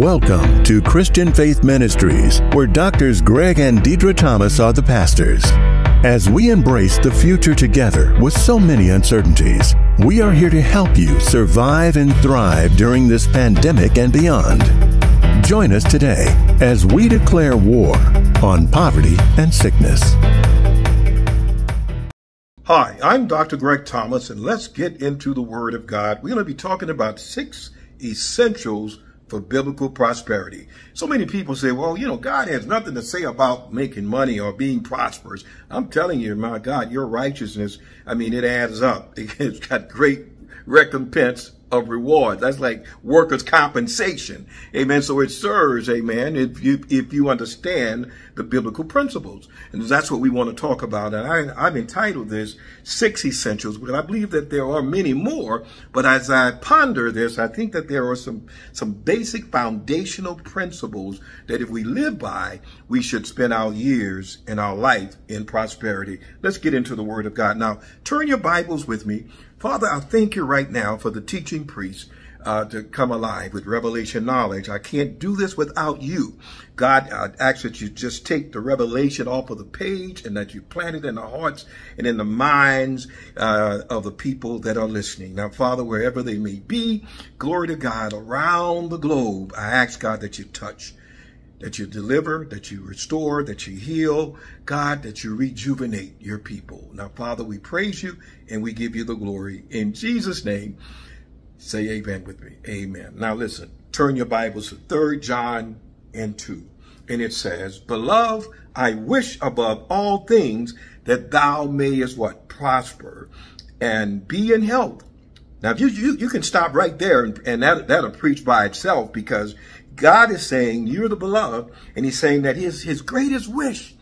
Welcome to Christian Faith Ministries, where Doctors Gregg and Deidre Thomas are the pastors. As we embrace the future together with so many uncertainties, we are here to help you survive and thrive during this pandemic and beyond. Join us today as we declare war on poverty and sickness. Hi, I'm Dr. Gregg Thomas, and let's get into the Word of God. We're going to be talking about six essentials for biblical prosperity. So many people say, well, you know, God has nothing to say about making money or being prosperous. I'm telling you, my God, your righteousness, I mean, it adds up. It's got great recompense of rewards. That's like workers' compensation. Amen. So it serves, amen, if you if you understand the biblical principles. And that's what we want to talk about. And I, I've entitled this Six Essentials, because I believe that there are many more. But as I ponder this, I think that there are some, some basic foundational principles that if we live by, we should spend our years and our life in prosperity. Let's get into the Word of God. Now, turn your Bibles with me. Father, I thank you right now for the teaching priest uh, to come alive with revelation knowledge. I can't do this without you. God, I ask that you just take the revelation off of the page and that you plant it in the hearts and in the minds uh, of the people that are listening. Now, Father, wherever they may be, glory to God around the globe, I ask God that you touch that you deliver, that you restore, that you heal, God, that you rejuvenate your people. Now, Father, we praise you and we give you the glory. In Jesus' name, Say amen with me. Amen. Now listen, turn your Bibles to 3 John and 2. And it says, Beloved, I wish above all things that thou mayest what? Prosper and be in health. Now, you, you, you can stop right there and, and that, that'll preach by itself because God is saying you're the beloved and he's saying that his, his greatest wish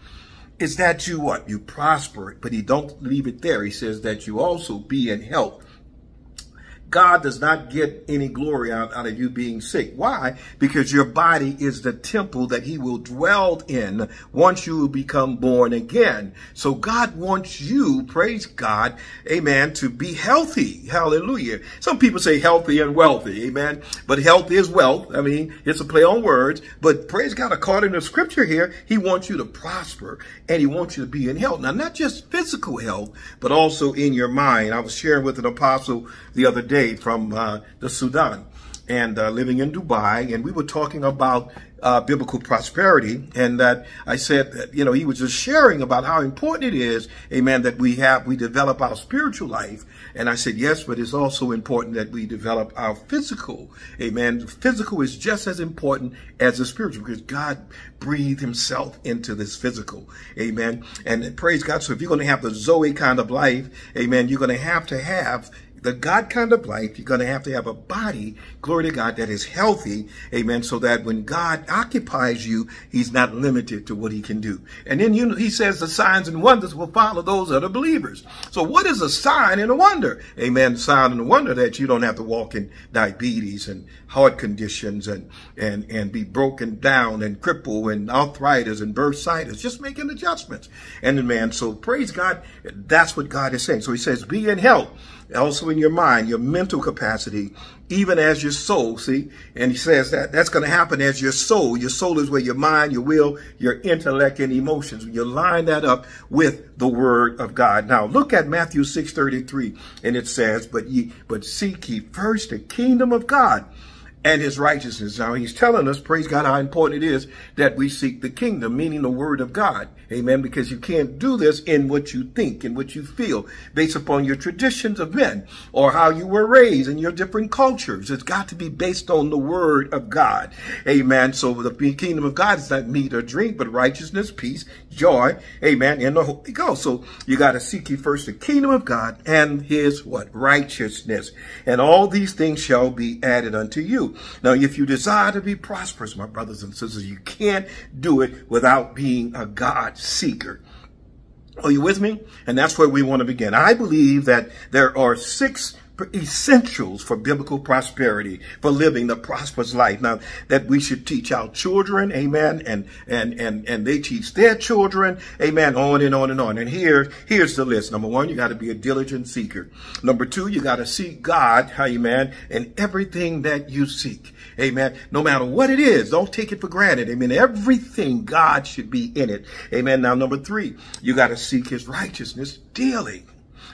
is that you what? You prosper, but he don't leave it there. He says that you also be in health. God does not get any glory out, out of you being sick. Why? Because your body is the temple that he will dwell in once you become born again. So God wants you, praise God, amen, to be healthy. Hallelujah. Some people say healthy and wealthy, amen. But health is wealth. I mean, it's a play on words. But praise God, according to scripture here, he wants you to prosper and he wants you to be in health. Now, not just physical health, but also in your mind. I was sharing with an apostle the other day day from uh, the Sudan and uh, living in Dubai, and we were talking about uh, biblical prosperity, and that I said that you know he was just sharing about how important it is, amen, that we have we develop our spiritual life, and I said yes, but it's also important that we develop our physical, amen. The physical is just as important as the spiritual because God breathed Himself into this physical, amen. And praise God. So if you're going to have the Zoe kind of life, amen, you're going to have to have the God kind of life, you're going to have to have a body, glory to God, that is healthy, amen, so that when God occupies you, he's not limited to what he can do. And then you know, he says the signs and wonders will follow those other believers. So what is a sign and a wonder? Amen, the sign and a wonder that you don't have to walk in diabetes and heart conditions and, and, and be broken down and crippled and arthritis and bursitis, just making adjustments. And man, so praise God, that's what God is saying. So he says, be in health also in your mind, your mental capacity, even as your soul. See, and he says that that's going to happen as your soul. Your soul is where your mind, your will, your intellect, and emotions. You line that up with the word of God. Now look at Matthew six thirty three, and it says, "But ye, but seek ye first the kingdom of God." and his righteousness. Now he's telling us, praise God, how important it is that we seek the kingdom, meaning the word of God. Amen. Because you can't do this in what you think and what you feel based upon your traditions of men or how you were raised in your different cultures. It's got to be based on the word of God. Amen. So the kingdom of God is not meat or drink, but righteousness, peace, joy. Amen. And the Holy Ghost. So you got to seek ye first the kingdom of God and his what? Righteousness. And all these things shall be added unto you. Now, if you desire to be prosperous, my brothers and sisters, you can't do it without being a God seeker. Are you with me? And that's where we want to begin. I believe that there are six essentials for biblical prosperity, for living the prosperous life. Now that we should teach our children, amen, and and and and they teach their children, amen, on and on and on. And here here's the list. Number one, you got to be a diligent seeker. Number two, you got to seek God, how amen, in everything that you seek. Amen. No matter what it is, don't take it for granted. Amen. Everything God should be in it. Amen. Now, number three, you got to seek his righteousness daily.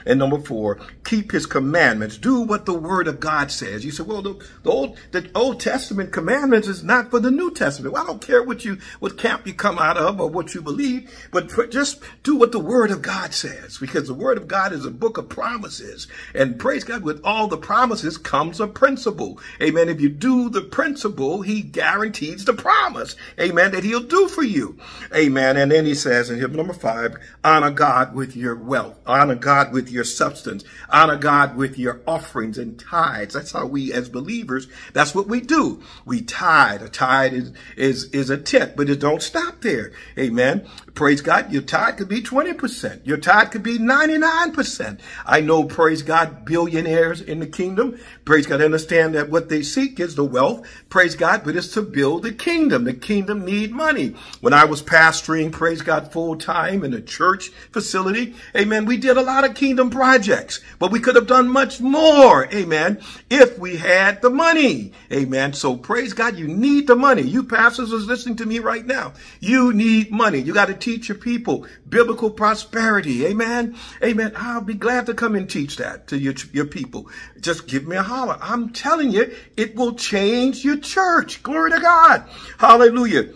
And number four, keep his commandments. Do what the word of God says. You say, well, the, the old the Old Testament commandments is not for the New Testament. Well, I don't care what you what camp you come out of or what you believe, but just do what the word of God says, because the word of God is a book of promises. And praise God, with all the promises comes a principle. Amen. If you do the principle, he guarantees the promise. Amen. That he'll do for you. Amen. And then he says in hip number five, honor God with your wealth. Honor God with your substance. Honor God with your offerings and tithes. That's how we as believers, that's what we do. We tithe. A tithe is, is, is a tenth, but it don't stop there. Amen. Praise God. Your tithe could be 20%. Your tithe could be 99%. I know, praise God, billionaires in the kingdom. Praise God. Understand that what they seek is the wealth. Praise God. But it's to build the kingdom. The kingdom need money. When I was pastoring, praise God, full time in a church facility, amen, we did a lot of kingdom projects, but we could have done much more, amen, if we had the money, amen. So praise God, you need the money. You pastors is listening to me right now. You need money. You got to teach your people biblical prosperity, amen, amen. I'll be glad to come and teach that to your, your people. Just give me a holler. I'm telling you, it will change your church. Glory to God. Hallelujah.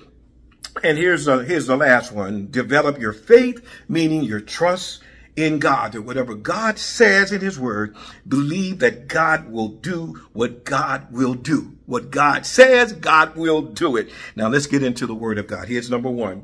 And here's, uh, here's the last one. Develop your faith, meaning your trust in God, that whatever God says in his word, believe that God will do what God will do. What God says, God will do it. Now let's get into the word of God. Here's number one.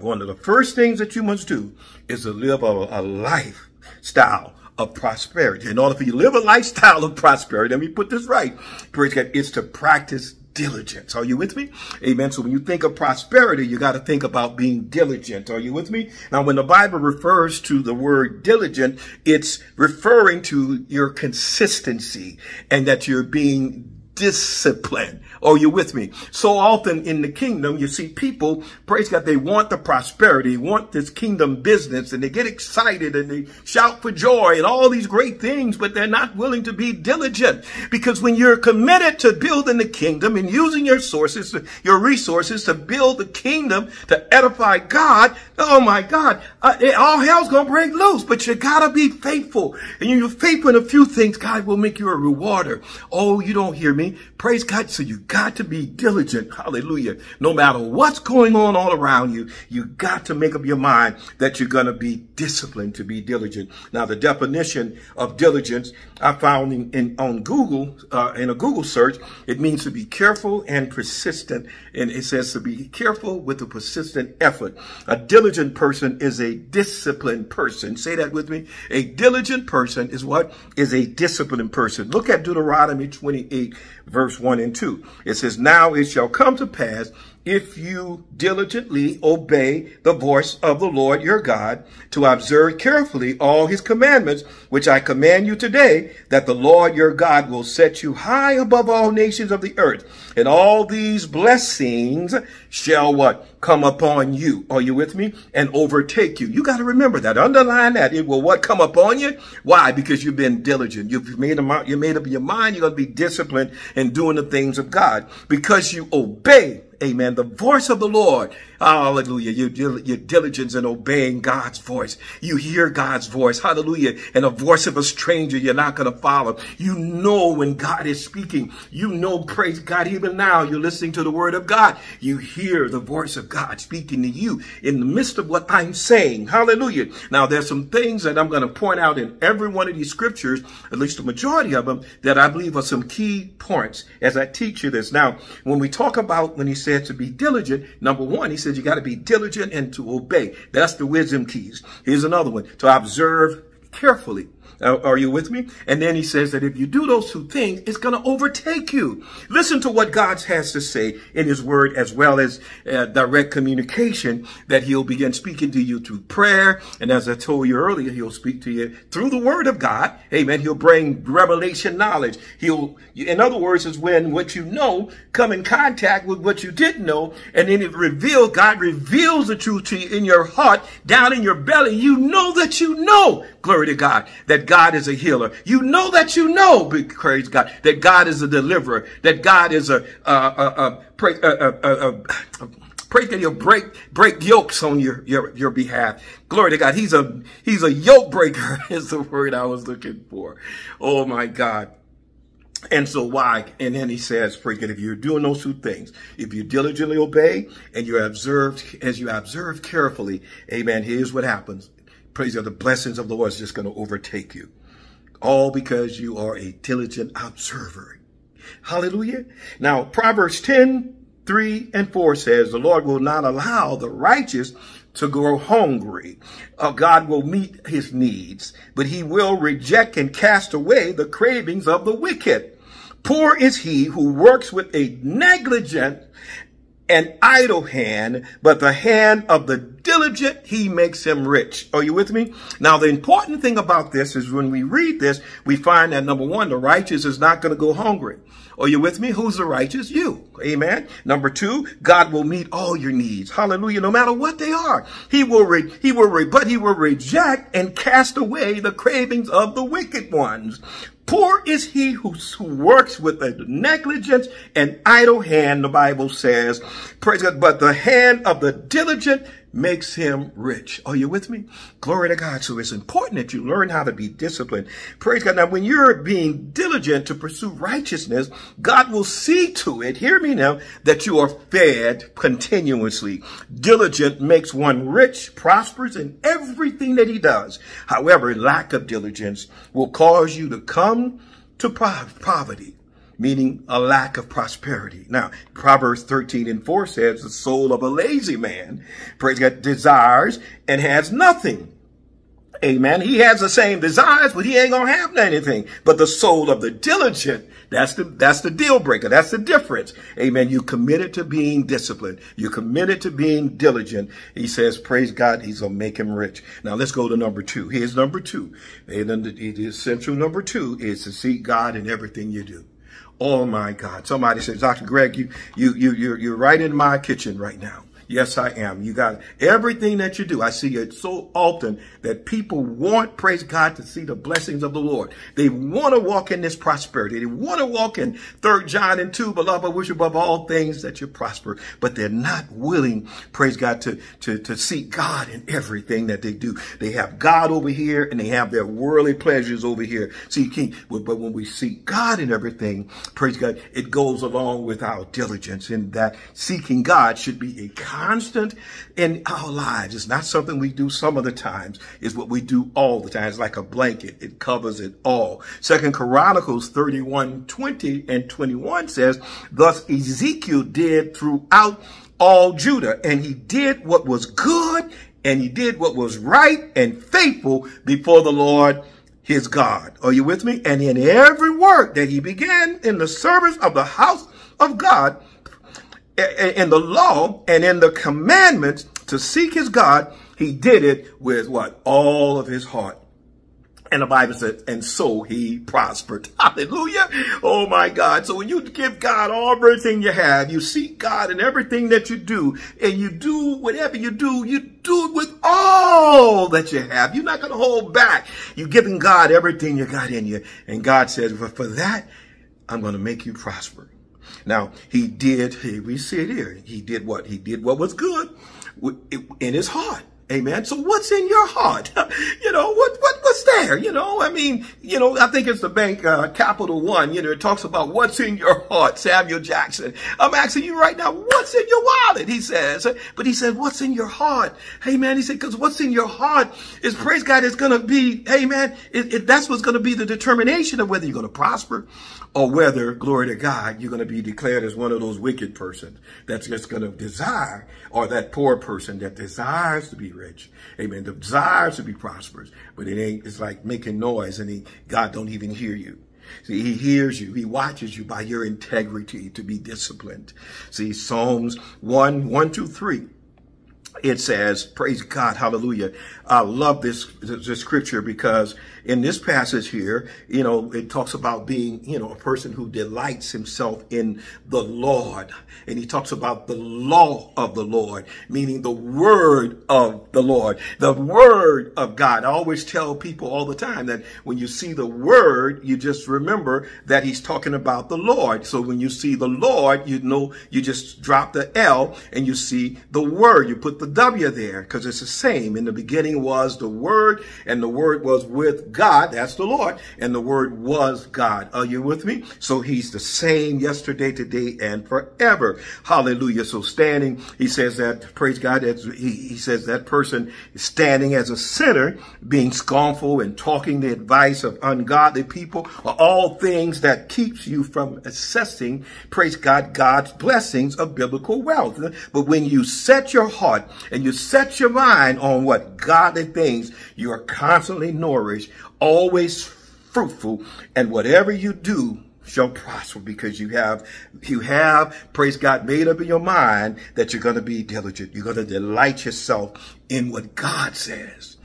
One of the first things that you must do is to live a, a lifestyle of prosperity. In order for you to live a lifestyle of prosperity, let me put this right, praise God, it's to practice diligence. Are you with me? Amen. So when you think of prosperity, you got to think about being diligent. Are you with me? Now, when the Bible refers to the word diligent, it's referring to your consistency and that you're being disciplined. Are you with me? So often in the kingdom, you see people, praise God, they want the prosperity, want this kingdom business, and they get excited and they shout for joy and all these great things, but they're not willing to be diligent. Because when you're committed to building the kingdom and using your sources, your resources to build the kingdom, to edify God, oh my God, uh, all hell's gonna break loose, but you gotta be faithful. And you're faithful in a few things, God will make you a rewarder. Oh, you don't hear me. Praise God. So you got to be diligent. Hallelujah. No matter what's going on all around you, you got to make up your mind that you're going to be disciplined to be diligent. Now, the definition of diligence I found in, in on Google, uh, in a Google search, it means to be careful and persistent. And it says to be careful with a persistent effort. A diligent person is a disciplined person. Say that with me. A diligent person is what? Is a disciplined person. Look at Deuteronomy 28 verse 1 and 2. It says, Now it shall come to pass if you diligently obey the voice of the Lord your God to observe carefully all his commandments, which I command you today, that the Lord your God will set you high above all nations of the earth. And all these blessings shall what? Come upon you. Are you with me? And overtake you. You got to remember that. Underline that. It will what come upon you? Why? Because you've been diligent. You've made you made up your mind. You're going to be disciplined in doing the things of God because you obey Amen. The voice of the Lord. Hallelujah. Your, your diligence in obeying God's voice. You hear God's voice. Hallelujah. And a voice of a stranger you're not going to follow. You know when God is speaking. You know, praise God, even now you're listening to the word of God. You hear the voice of God speaking to you in the midst of what I'm saying. Hallelujah. Now there's some things that I'm going to point out in every one of these scriptures, at least the majority of them, that I believe are some key points as I teach you this. Now, when we talk about when he said to be diligent, number one, he says you got to be diligent and to obey. That's the wisdom keys. Here's another one. To observe carefully are you with me? And then he says that if you do those two things, it's going to overtake you. Listen to what God has to say in his word as well as uh, direct communication that he'll begin speaking to you through prayer. And as I told you earlier, he'll speak to you through the word of God. Amen. He'll bring revelation knowledge. He'll, in other words, is when what you know come in contact with what you didn't know. And then it reveals, God reveals the truth to you in your heart, down in your belly. You know that you know, glory to God, that God is a healer. You know that you know, praise God, that God is a deliverer, that God is a, Pray that he'll break break yokes on your, your your behalf. Glory to God. He's a he's a yoke breaker is the word I was looking for. Oh my God. And so why? And then he says, pray God, if you're doing those two things, if you diligently obey and you observe as you observe carefully, amen, here's what happens. Praise God, the blessings of the Lord is just going to overtake you. All because you are a diligent observer. Hallelujah. Now, Proverbs 10, 3 and 4 says, the Lord will not allow the righteous to grow hungry. Uh, God will meet his needs, but he will reject and cast away the cravings of the wicked. Poor is he who works with a negligent and idle hand, but the hand of the diligent, he makes him rich. Are you with me? Now, the important thing about this is when we read this, we find that number one, the righteous is not going to go hungry. Are you with me? Who's the righteous? You. Amen. Number two, God will meet all your needs. Hallelujah. No matter what they are. He will, re- he will, re- but he will reject and cast away the cravings of the wicked ones. Poor is he who, works with a negligent and idle hand, the Bible says. Praise God. But the hand of the diligent makes him rich. Are you with me? Glory to God. So it's important that you learn how to be disciplined. Praise God. Now, when you're being diligent to pursue righteousness, God will see to it, hear me now, that you are fed continuously. Diligent makes one rich, prosperous in everything that he does. However, lack of diligence will cause you to come to poverty meaning a lack of prosperity. Now, Proverbs 13 and 4 says the soul of a lazy man, praise God, desires and has nothing. Amen. He has the same desires, but he ain't gonna have anything. But the soul of the diligent, that's the that's the deal breaker. That's the difference. Amen. You committed to being disciplined. You committed to being diligent. He says, praise God, he's gonna make him rich. Now let's go to number two. Here's number two. And then the essential number two is to seek God in everything you do. Oh my God. Somebody says, Dr. Gregg, you, you, you, you're, you're right in my kitchen right now. Yes, I am. You got everything that you do. I see it so often that people want, praise God, to see the blessings of the Lord. They want to walk in this prosperity. They want to walk in third John and two, beloved, I wish above all things that you prosper, but they're not willing, praise God, to, to, to seek God in everything that they do. They have God over here and they have their worldly pleasures over here. See, King, but when we seek God in everything, praise God, it goes along with our diligence in that seeking God should be a constant in our lives. It's not something we do some of the times. It's what we do all the time. It's like a blanket. It covers it all. Second Chronicles 31, 20 and 21 says, thus Hezekiah did throughout all Judah and he did what was good and he did what was right and faithful before the Lord his God. Are you with me? And in every work that he began in the service of the house of God, in the law and in the commandments to seek his God, he did it with what? All of his heart. And the Bible says, and so he prospered. Hallelujah. Oh my God. So when you give God all everything you have, you seek God in everything that you do, and you do whatever you do, you do it with all that you have. You're not going to hold back. You're giving God everything you got in you. And God says, for that, I'm going to make you prosper. Now, he did, we see it here. He did what? He did what was good in his heart. Amen. So what's in your heart? you know, what, what, what's there? You know, I mean, you know, I think it's the bank, uh, Capital One, you know, it talks about what's in your heart, Samuel Jackson. I'm asking you right now, what's in your wallet? He says, but he said, what's in your heart? Hey man, he said, cause what's in your heart is praise God is going to be, hey man, it, it, that's what's going to be the determination of whether you're going to prosper or whether, glory to God, you're going to be declared as one of those wicked persons that's just going to desire, or that poor person that desires to be rich. Amen. Desires to be prosperous, but it ain't, it's like making noise and he, God don't even hear you. See, he hears you. He watches you by your integrity to be disciplined. See, Psalms 1, 1, 2, 3 it says, praise God, hallelujah. I love this, this scripture because in this passage here, you know, it talks about being, you know, a person who delights himself in the Lord. And he talks about the law of the Lord, meaning the word of the Lord, the word of God. I always tell people all the time that when you see the word, you just remember that he's talking about the Lord. So when you see the Lord, you know, you just drop the L and you see the word. You put the W there because it's the same. In the beginning was the word and the word was with God, that's the Lord, and the word was God. Are you with me? So he's the same yesterday, today, and forever. Hallelujah. So standing, he says that, praise God, he, he says that person standing as a sinner, being scornful and talking the advice of ungodly people are all things that keeps you from assessing, praise God, God's blessings of biblical wealth. But when you set your heart and you set your mind on what godly things, you are constantly nourished always fruitful, and whatever you do shall prosper because you have, you have, praise God, made up in your mind that you're going to be diligent. You're going to delight yourself in what God says.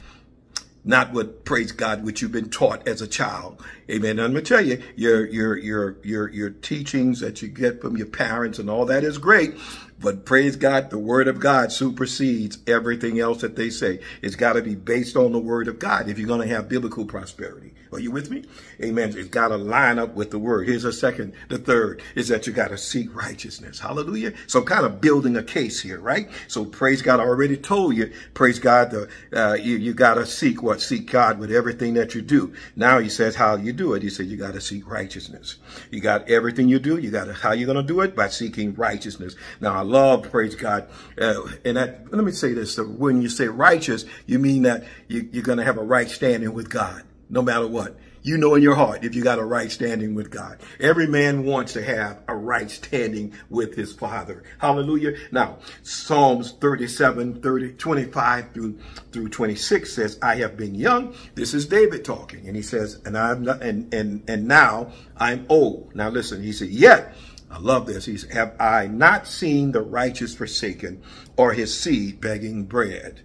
Not what, praise God, which you've been taught as a child. Amen. I'm to tell you, your, your, your, your, your teachings that you get from your parents and all that is great. But praise God, the word of God supersedes everything else that they say. It's got to be based on the word of God if you're going to have biblical prosperity. Are you with me? Amen. It's got to line up with the word. Here's a second. The third is that you got to seek righteousness. Hallelujah. So kind of building a case here, right? So praise God. I already told you, praise God, the, uh, you, you got to seek what? Seek God with everything that you do. Now he says how you do it. He said you got to seek righteousness. You got everything you do. You got to, how you going to do it? By seeking righteousness. Now I love, praise God. Uh, and that, let me say this. So when you say righteous, you mean that you, you're going to have a right standing with God no matter what. You know in your heart if you got a right standing with God. Every man wants to have a right standing with his father. Hallelujah. Now, Psalms 37, 30, 25 through, through 26 says, I have been young. This is David talking. And he says, and I'm not, and, and, and now I'm old. Now listen, he said, yet, I love this. He said, have I not seen the righteous forsaken or his seed begging bread?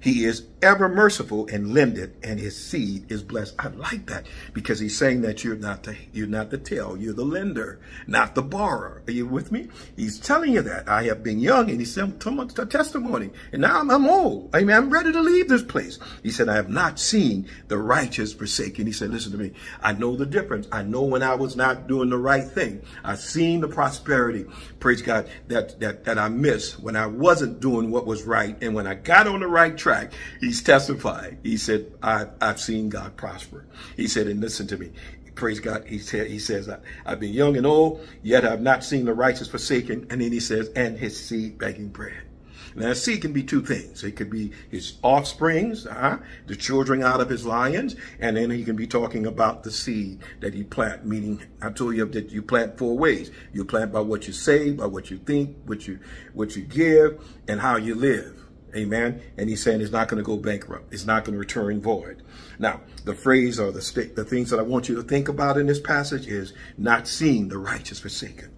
He is ever merciful and lendeth, and his seed is blessed. I like that because he's saying that you're not the you're not the tail, you're the lender, not the borrower. Are you with me? He's telling you that. I have been young, and he said a testimony, and now I'm, I'm old. I mean, I'm ready to leave this place. He said, I have not seen the righteous forsaken. He said, listen to me. I know the difference. I know when I was not doing the right thing. I've seen the prosperity, praise God, that that that I missed when I wasn't doing what was right, and when I got on the right track, he's testifying. He said, I've, I've seen God prosper. He said, and listen to me. Praise God. He said, he says, I've been young and old, yet I've not seen the righteous forsaken. And then he says, and his seed begging bread. Now, seed can be two things. It could be his offsprings, uh, the children out of his lions, and then he can be talking about the seed that he plant, meaning I told you that you plant four ways. You plant by what you say, by what you think, what you, what you give, and how you live. Amen. And he's saying it's not going to go bankrupt. It's not going to return void. Now, the phrase or the st- the things that I want you to think about in this passage is not seeing the righteous forsaken.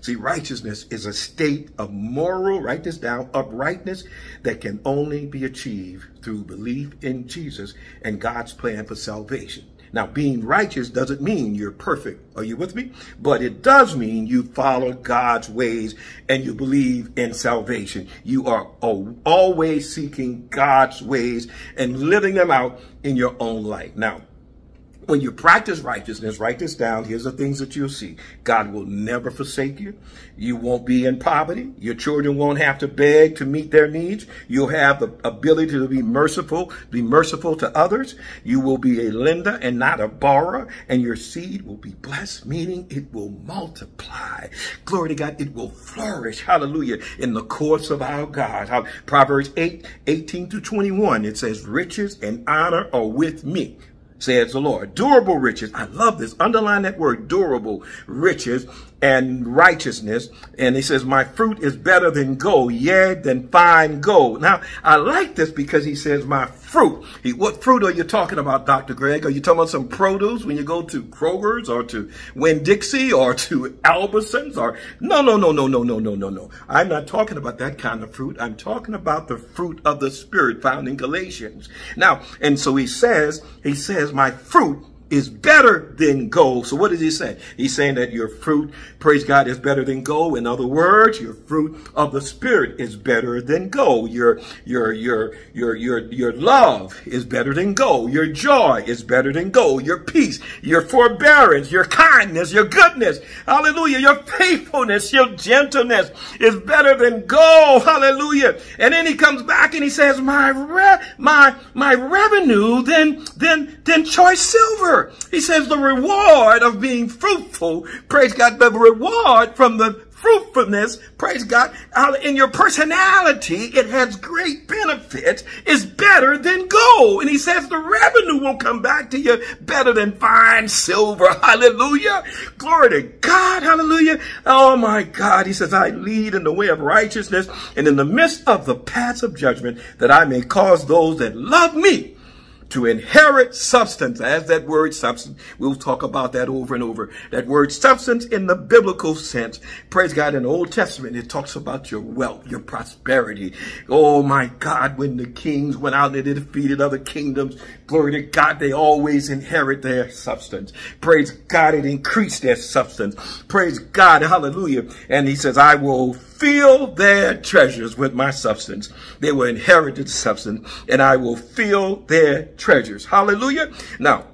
See, righteousness is a state of moral, write this down, uprightness that can only be achieved through belief in Jesus and God's plan for salvation. Now, being righteous doesn't mean you're perfect. Are you with me? But it does mean you follow God's ways and you believe in salvation. You are always seeking God's ways and living them out in your own life. Now, when you practice righteousness, write this down. Here's the things that you'll see. God will never forsake you. You won't be in poverty. Your children won't have to beg to meet their needs. You'll have the ability to be merciful, be merciful to others. You will be a lender and not a borrower, and your seed will be blessed, meaning it will multiply. Glory to God. It will flourish. Hallelujah. In the courts of our God. Proverbs 8, 18 to 21, it says, riches and honor are with me says the Lord. Durable riches. I love this. Underline that word, durable riches and righteousness. And he says, my fruit is better than gold, yea, than fine gold. Now, I like this because he says, my fruit. He, what fruit are you talking about, Dr. Gregg? Are you talking about some produce when you go to Kroger's or to Winn-Dixie or to Albertsons or no, no, no, no, no, no, no, no, no. I'm not talking about that kind of fruit. I'm talking about the fruit of the spirit found in Galatians. Now, and so he says, he says, my fruit is better than gold. So what is he saying? He's saying that your fruit, praise God, is better than gold. In other words, your fruit of the spirit is better than gold. Your, your, your, your, your, your love is better than gold. Your joy is better than gold. Your peace, your forbearance, your kindness, your goodness, hallelujah, your faithfulness, your gentleness is better than gold. Hallelujah. And then he comes back and he says, my, re- my, my revenue then, than, than choice silver. He says the reward of being fruitful, praise God, the reward from the fruitfulness, praise God, in your personality, it has great benefits, is better than gold. And he says the revenue will come back to you better than fine silver. Hallelujah. Glory to God. Hallelujah. Oh my God. He says, I lead in the way of righteousness and in the midst of the paths of judgment that I may cause those that love me to inherit substance, as that word substance, we'll talk about that over and over. That word substance in the biblical sense, praise God, in the Old Testament, it talks about your wealth, your prosperity. Oh my God, when the kings went out and they defeated other kingdoms, glory to God, they always inherit their substance. Praise God, it increased their substance. Praise God, hallelujah. And he says, I will fill their treasures with my substance. They will inherit the substance, and I will fill their treasures. Hallelujah. Now,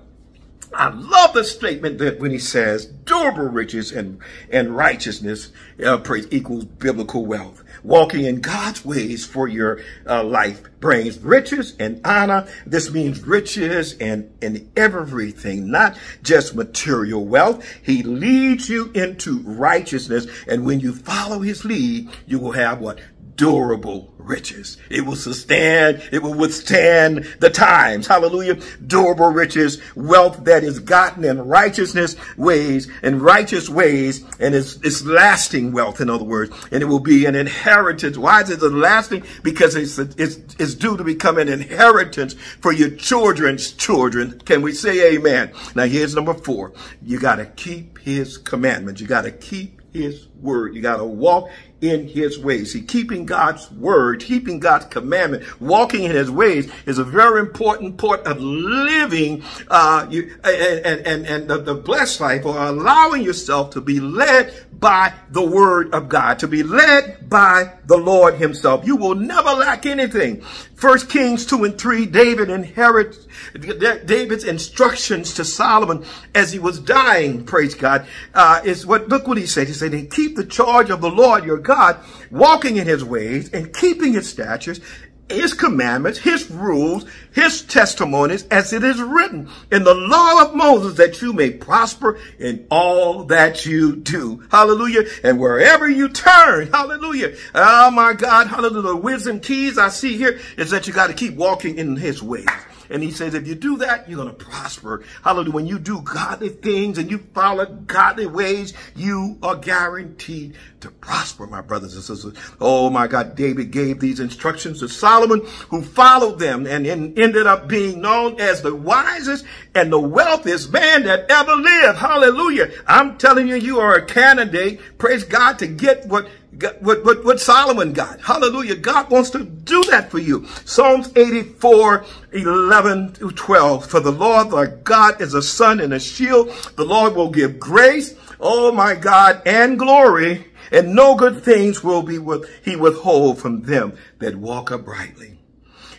I love the statement that when he says durable riches and, and righteousness uh, praise equals biblical wealth. Walking in God's ways for your uh, life brings riches and honor. This means riches and, and everything, not just material wealth. He leads you into righteousness. And when you follow his lead, you will have what? Durable riches. It will sustain, it will withstand the times. Hallelujah. Durable riches, wealth that is gotten in righteousness ways, in righteous ways, and it's, it's lasting wealth, in other words, and it will be an inheritance. Why is it lasting? Because it's, it's, it's due to become an inheritance for your children's children. Can we say amen? Now here's number four. You got to keep his commandments. You got to keep his word. You got to walk in his ways. See, keeping God's word, keeping God's commandment, walking in his ways is a very important part of living uh, you, and, and, and the, the blessed life or allowing yourself to be led by the word of God, to be led by the Lord himself. You will never lack anything. First Kings 2 and 3, David inherits David's instructions to Solomon as he was dying, praise God, uh, is what, look what he said. He said, and keep the charge of the Lord your God, walking in his ways and keeping his statutes his commandments, his rules, his testimonies, as it is written in the law of Moses, that you may prosper in all that you do. Hallelujah. And wherever you turn, hallelujah. Oh my God, hallelujah. The wisdom keys I see here is that you got to keep walking in his ways. And he says, if you do that, you're going to prosper. Hallelujah. When you do godly things and you follow godly ways, you are guaranteed to prosper, my brothers and sisters. Oh my God, David gave these instructions to Solomon, who followed them and, and ended up being known as the wisest and the wealthiest man that ever lived. Hallelujah. I'm telling you, you are a candidate, praise God, to get what what, what, what Solomon got. Hallelujah. God wants to do that for you. Psalms 84, 11 to 12. For the Lord thy God is a sun and a shield. The Lord will give grace, oh my God, and glory, and no good things will be with, he withhold from them that walk uprightly.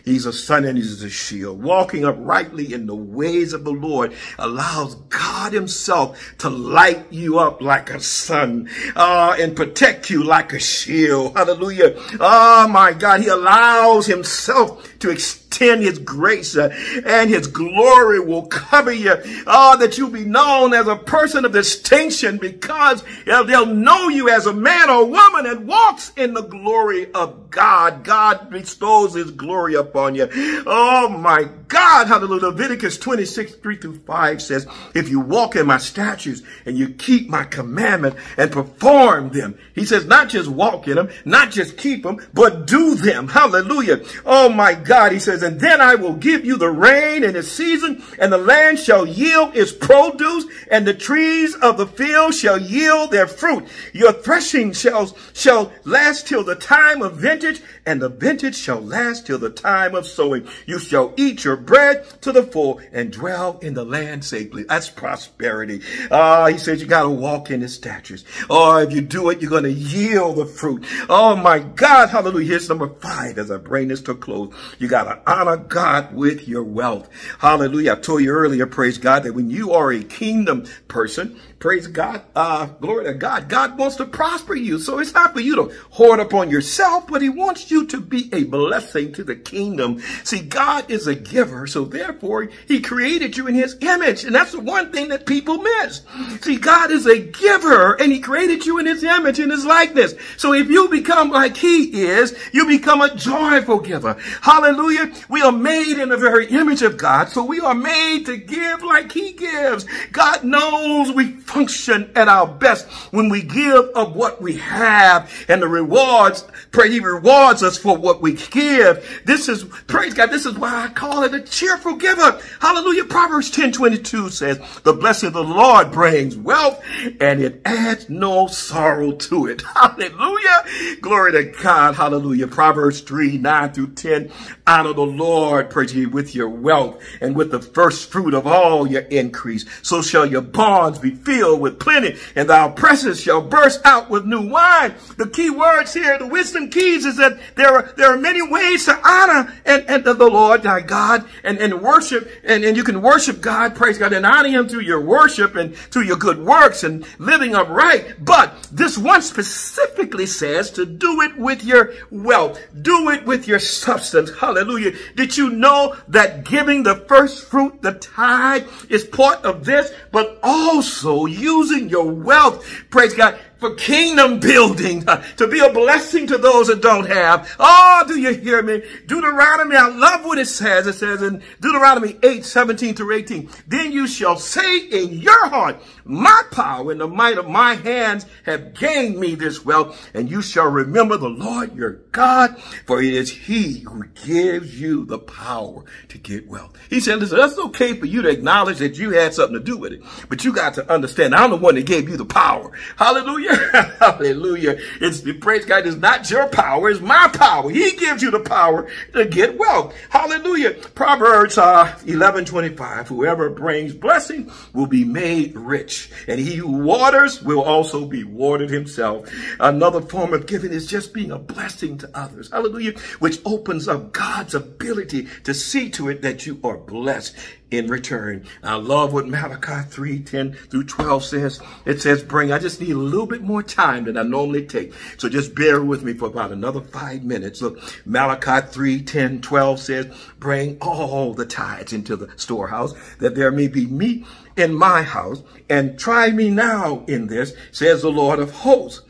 He's a sun and he's a shield. Walking uprightly in the ways of the Lord allows God himself to light you up like a sun uh, and protect you like a shield. Hallelujah. Oh my God. He allows himself to extend extend his grace uh, and his glory will cover you. Oh, that you'll be known as a person of distinction because they'll know you as a man or woman that walks in the glory of God. God bestows his glory upon you. Oh my God. Hallelujah. Leviticus 26, 3 through 5 says, if you walk in my statutes and you keep my commandment and perform them, he says, not just walk in them, not just keep them, but do them. Hallelujah. Oh my God. He says, and then I will give you the rain in its season and the land shall yield its produce and the trees of the field shall yield their fruit. Your threshing shall, shall last till the time of vintage and the vintage shall last till the time of sowing. You shall eat your bread to the full and dwell in the land safely. That's prosperity. Ah, uh, he says you got to walk in his statutes. Oh, if you do it, you're going to yield the fruit. Oh my God. Hallelujah. Here's number five as I bring this to a close. You got to honor God with your wealth. Hallelujah. I told you earlier, praise God, that when you are a kingdom person, praise God, uh, glory to God, God wants to prosper you. So it's not for you to hoard upon yourself, but he wants you to be a blessing to the kingdom. See, God is a giver. So therefore he created you in his image. And that's the one thing that people miss. See, God is a giver and he created you in his image, in his likeness. So if you become like he is, you become a joyful giver. Hallelujah. We are made in the very image of God. So we are made to give like he gives. God knows we function at our best when we give of what we have and the rewards, pray he rewards us for what we give. This is, praise God, this is why I call it a cheerful giver. Hallelujah. Proverbs 10, 22 says, the blessing of the Lord brings wealth and it adds no sorrow to it. Hallelujah. Glory to God. Hallelujah. Proverbs 3, 9 through 10. Honor the Lord, praise ye, with your wealth and with the first fruit of all your increase. So shall your bonds be filled with plenty and thy presses shall burst out with new wine. The key words here, the wisdom keys is that there are, there are many ways to honor and, and the Lord thy God and, and worship and, and you can worship God, praise God, and honor him through your worship and through your good works and living upright. But this one specifically says to do it with your wealth. Do it with your substance. Hallelujah. Did you know that giving the first fruit, the tithe, is part of this, but also using your wealth, praise God, for kingdom building, to be a blessing to those that don't have. Oh, do you hear me? Deuteronomy, I love what it says. It says in Deuteronomy 8, 17 through 18, then you shall say in your heart, my power and the might of my hands have gained me this wealth, and you shall remember the Lord your God, for it is he who gives you the power to get wealth. He said, listen, that's okay for you to acknowledge that you had something to do with it, but you got to understand, I'm the one that gave you the power. Hallelujah. Hallelujah. It's the praise God is not your power, it's my power. He gives you the power to get wealth. Hallelujah. Proverbs uh, 11, 25. Whoever brings blessing will be made rich, and he who waters will also be watered himself. Another form of giving is just being a blessing to others. Hallelujah. Which opens up God's ability to see to it that you are blessed in return. I love what Malachi 3, 10 through 12 says. It says, bring, I just need a little bit more time than I normally take. So just bear with me for about another five minutes. Look, Malachi 3, 10, 12 says, bring all the tithes into the storehouse that there may be meat in my house and try me now in this, says the Lord of hosts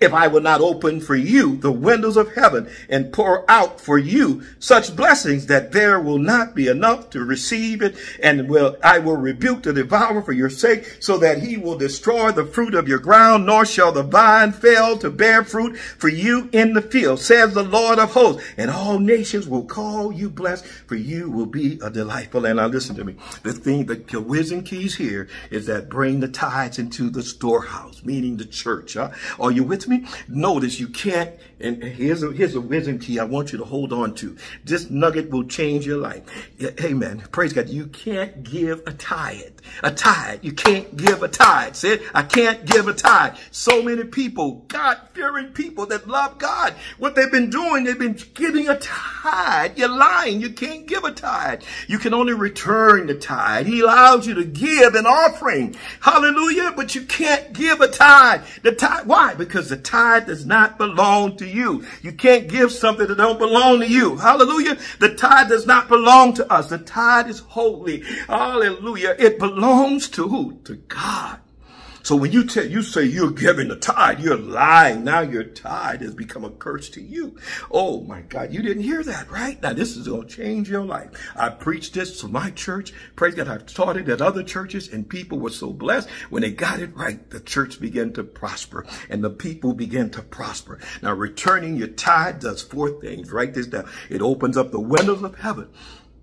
if I will not open for you the windows of heaven and pour out for you such blessings that there will not be enough to receive it. And will I will rebuke the devourer for your sake so that he will destroy the fruit of your ground nor shall the vine fail to bear fruit for you in the field says the Lord of hosts. And all nations will call you blessed for you will be a delightful and now listen to me. The thing the wisdom keys here is that bring the tithes into the storehouse meaning the church huh? are you with me? Notice you can't, and here's a, here's a wisdom key I want you to hold on to. This nugget will change your life. Amen. Praise God. You can't give a tithe. A tithe. You can't give a tithe. Say I can't give a tithe. So many people, God-fearing people that love God, what they've been doing, they've been giving a tithe. You're lying. You can't give a tithe. You can only return the tithe. He allows you to give an offering. Hallelujah. But you can't give a tithe. The tithe, why? Because the tithe does not belong to you. You can't give something that don't belong to you. Hallelujah. The tithe does not belong to us. The tithe is holy. Hallelujah. It belongs to who? To God. So when you tell, you say you're giving the tithe, you're lying. Now your tithe has become a curse to you. Oh my God, you didn't hear that, right? Now this is to change your life. I preached this to my church. Praise God. I've taught it at other churches and people were so blessed. When they got it right, the church began to prosper and the people began to prosper. Now returning your tithe does four things. Write this down. It opens up the windows of heaven.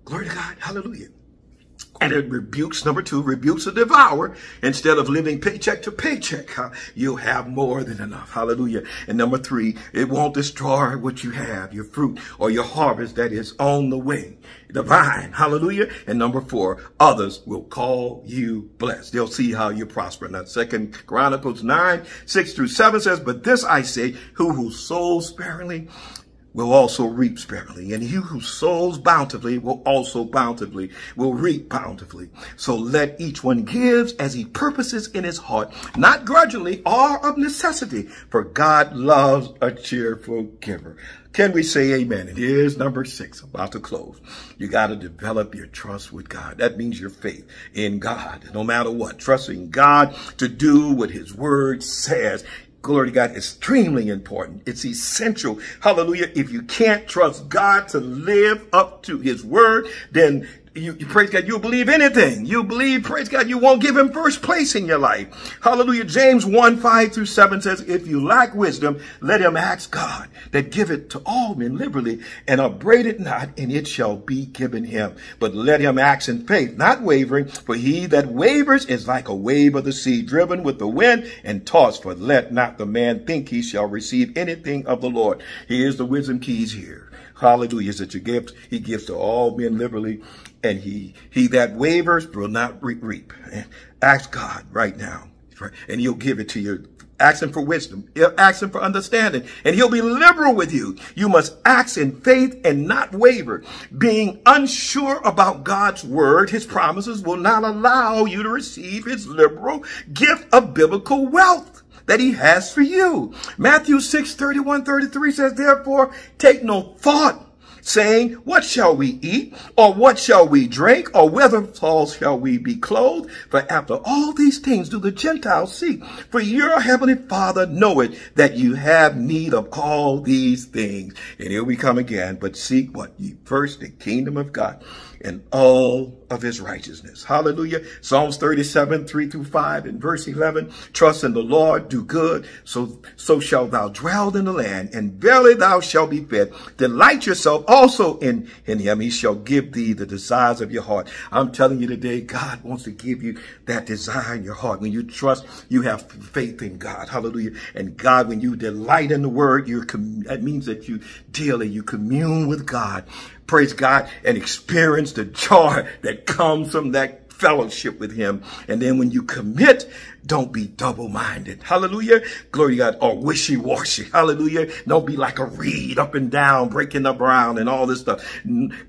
Glory to God. Hallelujah. And it rebukes, number two, rebukes a devourer. Instead of living paycheck to paycheck, you'll have more than enough. Hallelujah. And number three, it won't destroy what you have, your fruit or your harvest that is on the way. The vine. Hallelujah. And number four, others will call you blessed. They'll see how you prosper. Now, second Chronicles 9, 6 through 7 says, But this I say, who who sows sparingly will also reap sparingly. And he who sows bountifully will also bountifully, will reap bountifully. So let each one give as he purposes in his heart, not grudgingly or of necessity, for God loves a cheerful giver. Can we say amen? Is number six, about to close. You got to develop your trust with God. That means your faith in God, no matter what. Trusting God to do what his word says glory to God, extremely important. It's essential. Hallelujah. If you can't trust God to live up to his word, then you, you, praise God, you'll believe anything. You believe, praise God, you won't give him first place in your life. Hallelujah. James 1, 5 through 7 says, if you lack wisdom, let him ask God that give it to all men liberally and upbraid it not, and it shall be given him. But let him ask in faith, not wavering, for he that wavers is like a wave of the sea, driven with the wind and tossed. For let not the man think he shall receive anything of the Lord. Here's the wisdom keys here. Hallelujah. Is that your gift? He gives to all men liberally and he, he that wavers will not reap. Ask God right now, and he'll give it to you. Ask him for wisdom. Ask him for understanding, and he'll be liberal with you. You must act in faith and not waver. Being unsure about God's word, his promises will not allow you to receive his liberal gift of biblical wealth that he has for you. Matthew 6, 31, 33 says, therefore, take no thought saying, What shall we eat? Or what shall we drink? Or wherewithal shall we be clothed? For after all these things do the Gentiles seek. For your heavenly Father knoweth that you have need of all these things. And here we come again, but seek what? Ye first the kingdom of God and all of his righteousness. Hallelujah. Psalms 37, 3 through 5 and verse 11. Trust in the Lord, do good, so, so shalt thou dwell in the land, and verily thou shalt be fed. Delight yourself also in, in him. He shall give thee the desires of your heart. I'm telling you today, God wants to give you that desire in your heart. When you trust, you have faith in God. Hallelujah. And God, when you delight in the word, you that means that you daily, you commune with God praise God, and experience the joy that comes from that fellowship with him. And then when you commit, don't be double-minded. Hallelujah. Glory God. Or wishy-washy. Hallelujah. Don't be like a reed up and down, breaking up around and all this stuff.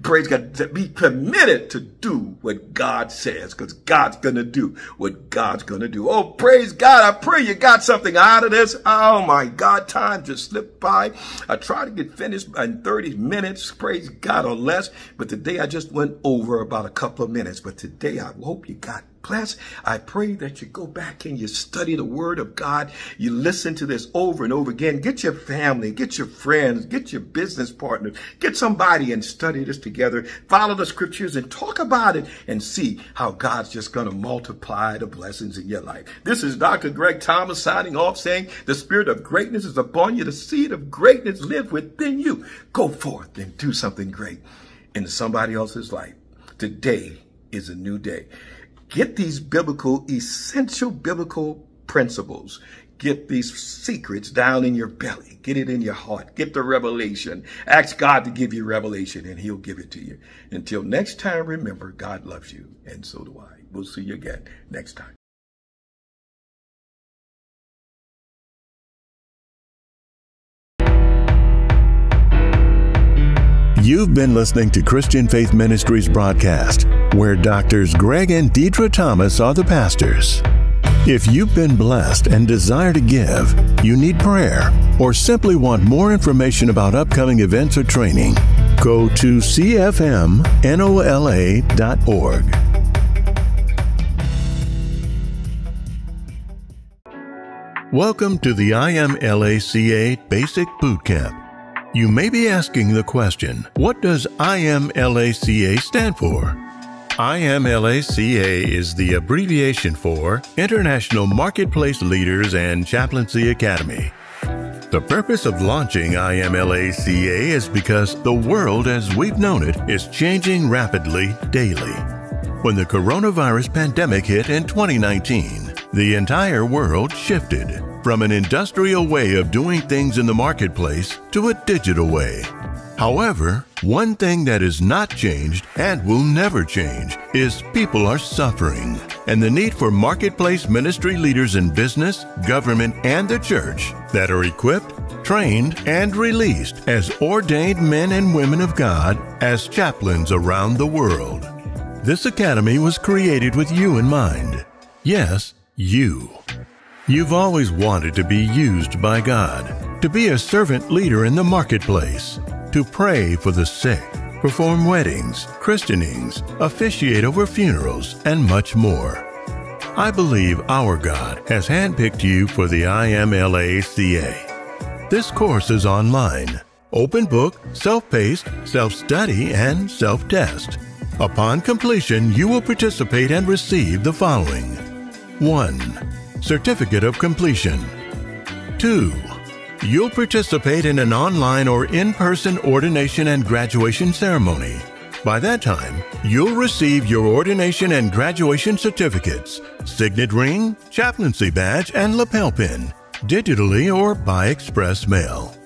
Praise God. Be committed to do what God says because God's going to do what God's going to do. Oh, praise God. I pray you got something out of this. Oh my God. Time just slipped by. I tried to get finished in 30 minutes. Praise God or less. But today I just went over about a couple of minutes. But today I hope you got class, I pray that you go back and you study the word of God. You listen to this over and over again. Get your family, get your friends, get your business partners, get somebody and study this together. Follow the scriptures and talk about it and see how God's just going to multiply the blessings in your life. This is Dr. Gregg Thomas signing off saying the spirit of greatness is upon you. The seed of greatness lives within you. Go forth and do something great in somebody else's life. Today is a new day. Get these biblical, essential biblical principles. Get these secrets down in your belly. Get it in your heart. Get the revelation. Ask God to give you revelation and he'll give it to you. Until next time, remember, God loves you and so do I. We'll see you again next time. You've been listening to Christian Faith Ministries broadcast, where doctors Gregg and Deidre Thomas are the pastors. If you've been blessed and desire to give, you need prayer, or simply want more information about upcoming events or training, go to cfmnola.org. Welcome to the IMLACA Basic Boot Camp. You may be asking the question what does IMLACA stand for? IMLACA is the abbreviation for International Marketplace Leaders and Chaplaincy Academy. The purpose of launching IMLACA is because the world as we've known it is changing rapidly daily. When the coronavirus pandemic hit in 2019, the entire world shifted from an industrial way of doing things in the marketplace to a digital way. However, one thing that is not changed and will never change is people are suffering, and the need for marketplace ministry leaders in business, government, and the church that are equipped, trained, and released as ordained men and women of God as chaplains around the world. This academy was created with you in mind. Yes, you. You've always wanted to be used by God, to be a servant leader in the marketplace to pray for the sick, perform weddings, christenings, officiate over funerals, and much more. I believe our God has handpicked you for the IMLACA. This course is online, open book, self paced, self study, and self test. Upon completion, you will participate and receive the following 1. Certificate of Completion. 2 You'll participate in an online or in person ordination and graduation ceremony. By that time, you'll receive your ordination and graduation certificates, signet ring, chaplaincy badge, and lapel pin, digitally or by express mail.